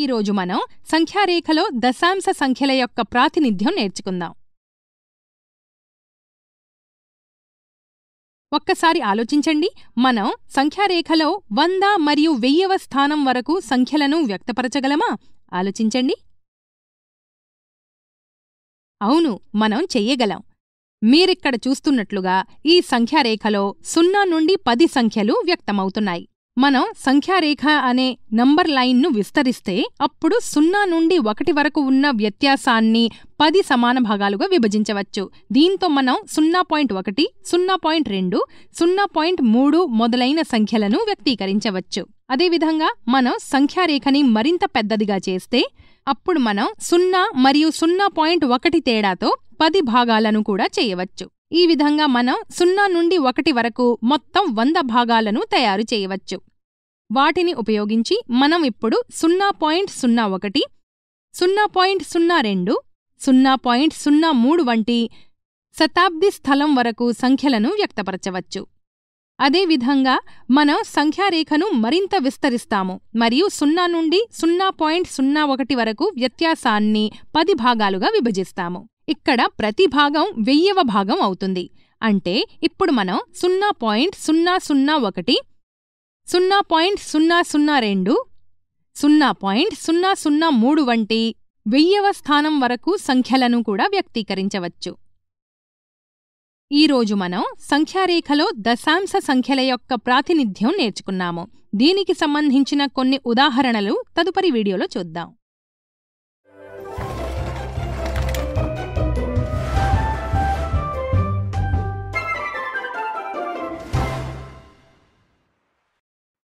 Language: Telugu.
ఈరోజు మనం సంఖ్యారేఖలో దశాంశ సంఖ్యల యొక్క ప్రాతినిధ్యం నేర్చుకుందాం. ఒక్కసారి ఆలోచించండి. మనం సంఖ్యారేఖలో వంద మరియు వెయ్యవ స్థానం వరకు సంఖ్యలను వ్యక్తపరచగలమా? ఆలోచించండి. అవును మనం చెయ్యగలం. మీరిక్కడ చూస్తున్నట్లుగా ఈ సంఖ్యారేఖలో సున్నా నుండి పది సంఖ్యలు వ్యక్తమవుతున్నాయి. మనం సంఖ్యారేఖ అనే నంబర్ లైన్ను విస్తరిస్తే అప్పుడు సున్నా నుండి ఒకటి వరకు ఉన్న వ్యత్యాసాన్ని పది సమాన భాగాలుగా విభజించవచ్చు. దీంతో మనం సున్నా పాయింట్ ఒకటి సున్నా పాయింట్ రెండు సున్నా పాయింట్ మూడు మొదలైన సంఖ్యలను వ్యక్తీకరించవచ్చు. అదేవిధంగా మనం సంఖ్యారేఖని మరింత పెద్దదిగా చేస్తే అప్పుడు మనం సున్నా మరియు సున్నా పాయింట్ ఒకటి తేడాతో పది భాగాలను కూడా చేయవచ్చు. ఈ విధంగా మనం సున్నా నుండి ఒకటి వరకు మొత్తం వంద భాగాలను తయారు చేయవచ్చు. వాటిని ఉపయోగించి మనం ఇప్పుడు సున్నా పాయింట్ సున్నా ఒకటి సున్నా పాయింట్ సున్నా రెండు సున్నా పాయింట్ సున్నా మూడు వంటి శతాబ్ది స్థలం వరకు సంఖ్యలను వ్యక్తపరచవచ్చు. అదేవిధంగా మనం సంఖ్యారేఖను మరింత విస్తరిస్తాము మరియు సున్నా నుండి సున్నా పాయింట్ సున్నా ఒకటి వరకు వ్యత్యాసాన్ని పది భాగాలుగా విభజిస్తాము. ఇక్కడ ప్రతి భాగం వెయ్యవ భాగం అవుతుంది. అంటే ఇప్పుడు మనం సున్నా పాయింట్ సున్నా సున్నా ఒకటి సున్నా పాయింట్ సున్నా సున్నా రెండు సున్నా పాయింట్ సున్నా సున్నా మూడు వంటి వెయ్యవ స్థానం వరకు సంఖ్యలను కూడా వ్యక్తీకరించవచ్చు. ఈరోజు మనం సంఖ్యారేఖలో దశాంశ సంఖ్యల యొక్క ప్రాతినిధ్యం నేర్చుకున్నాము. దీనికి సంబంధించిన కొన్ని ఉదాహరణలు తదుపరి వీడియోలో చూద్దాం.